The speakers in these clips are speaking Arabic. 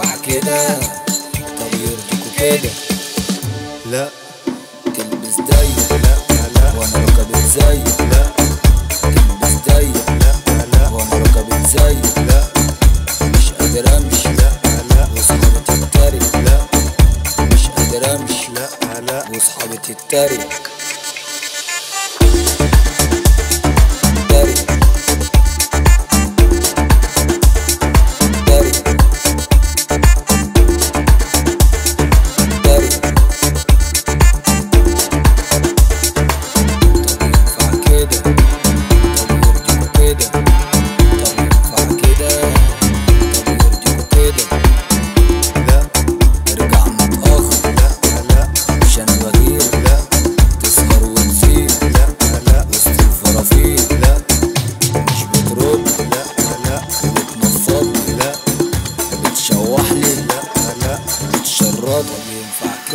ينفع كده. طب يرضيكوا كده. لا. تلبس ضيق لا لا. وأنا ركبت زي لا. تلبس ضيق لا لا. وأنا ركبت زي لا. مش قادر امشي. لا لا. وصحابي تتريق. لا. مش قادر امشي. لا لا. وصحابي تتريق.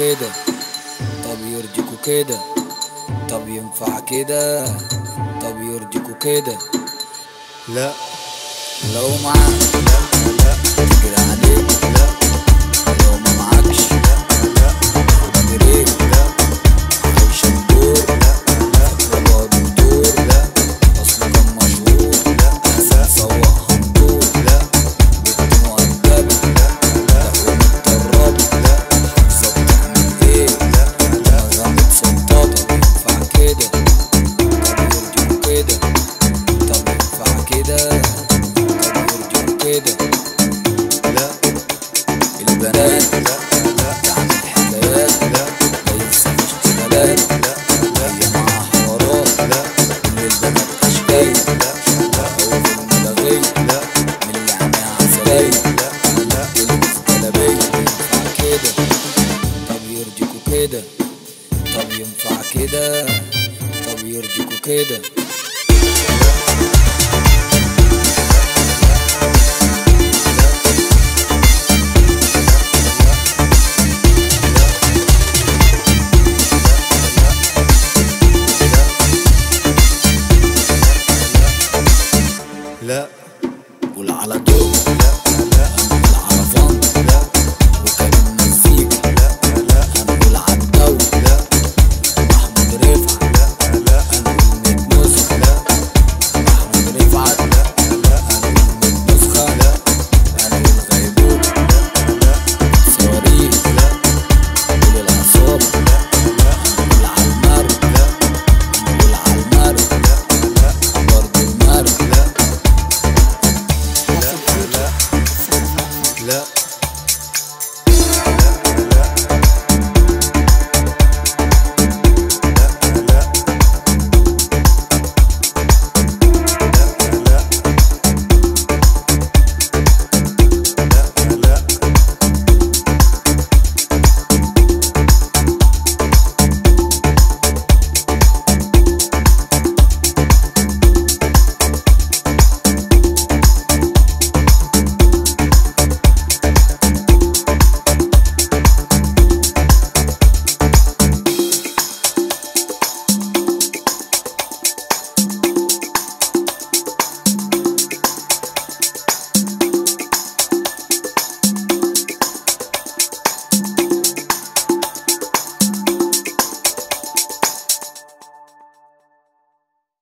كده. طب يرضيكوا كده. طب ينفع كده. طب يرضيكوا كده. لا. لو معاك لا تجري طب ينفع كده؟ طب يرضيكوا كده؟